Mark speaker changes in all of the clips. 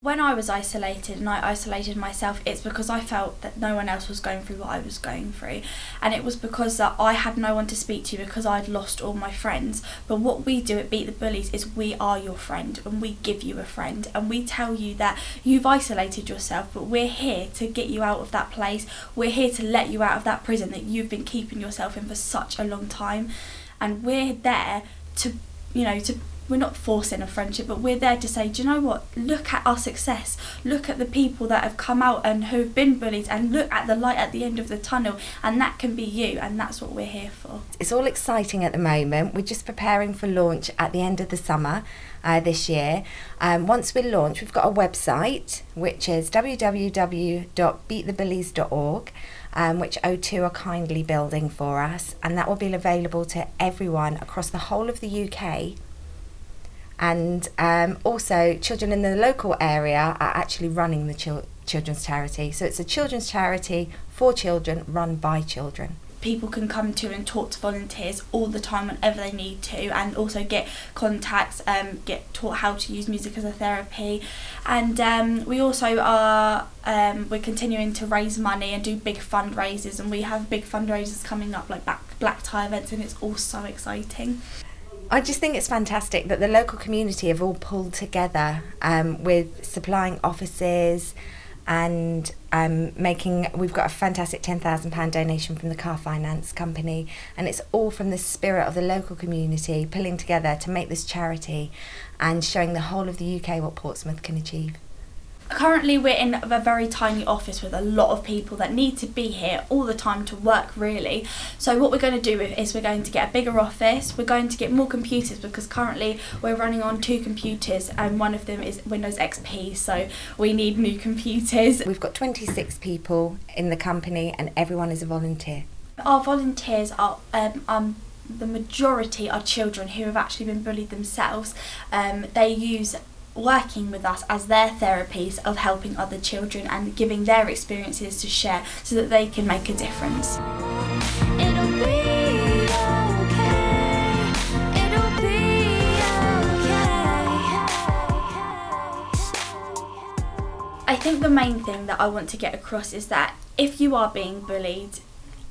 Speaker 1: When I was isolated and I isolated myself, it's because I felt that no one else was going through what I was going through. And it was because that I had no one to speak to because I'd lost all my friends. But what we do at Beat the Bullies is we are your friend and we give you a friend and we tell you that you've isolated yourself, but we're here to get you out of that place. We're here to let you out of that prison that you've been keeping yourself in for such a long time. And we're there to, you know, to we're not forcing a friendship, but we're there to say, do you know what? Look at our success. Look at the people that have come out and who've been bullied, and look at the light at the end of the tunnel. And that can be you, and that's what we're here for.
Speaker 2: It's all exciting at the moment. We're just preparing for launch at the end of the summer uh, this year. Um, once we launch, we've got a website which is www.beatthebullies.org. Um, which O2 are kindly building for us, and that will be available to everyone across the whole of the UK and um, also children in the local area are actually running the chil- children's charity. So it's a children's charity for children run by children.
Speaker 1: People can come to and talk to volunteers all the time whenever they need to, and also get contacts, um, get taught how to use music as a therapy, and um, we also are um, we're continuing to raise money and do big fundraisers, and we have big fundraisers coming up like black black tie events, and it's all so exciting.
Speaker 2: I just think it's fantastic that the local community have all pulled together um, with supplying offices and um, making. We've got a fantastic £10,000 donation from the car finance company, and it's all from the spirit of the local community pulling together to make this charity and showing the whole of the UK what Portsmouth can achieve.
Speaker 1: Currently, we're in a very tiny office with a lot of people that need to be here all the time to work, really. So, what we're going to do is we're going to get a bigger office, we're going to get more computers because currently we're running on two computers and one of them is Windows XP, so we need new computers.
Speaker 2: We've got 26 people in the company, and everyone is a volunteer.
Speaker 1: Our volunteers are um, um, the majority are children who have actually been bullied themselves. Um, they use working with us as their therapies of helping other children and giving their experiences to share so that they can make a difference. I think the main thing that I want to get across is that if you are being bullied,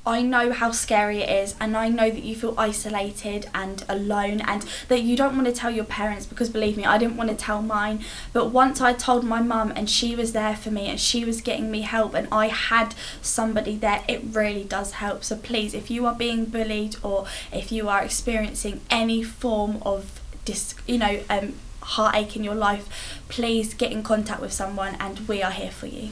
Speaker 1: I know how scary it is, and I know that you feel isolated and alone, and that you don't want to tell your parents because believe me, I didn't want to tell mine. But once I told my mum, and she was there for me, and she was getting me help, and I had somebody there, it really does help. So please, if you are being bullied or if you are experiencing any form of dis, you know, um, heartache in your life, please get in contact with someone, and we are here for you.